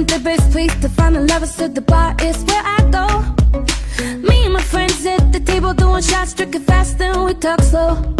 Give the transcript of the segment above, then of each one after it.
isn't the best place to find a lover, so the bar is where I go. Me and my friends at the table doing shots, drinking fast, then we talk slow.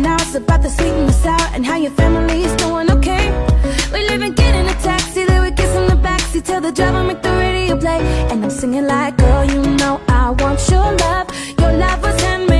Now it's about the sweet and the sour and how your family is doing okay. We live and get in a taxi, then we kiss in the backseat, tell the driver make the radio play, and I'm singing like, girl, you know I want your love, your love was handmade.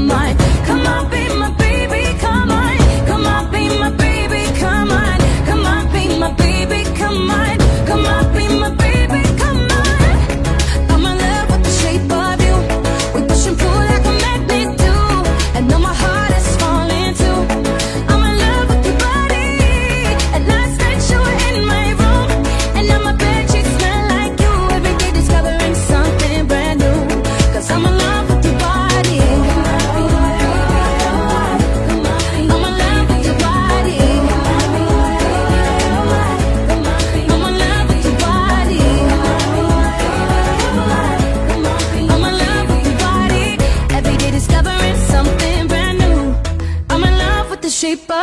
shape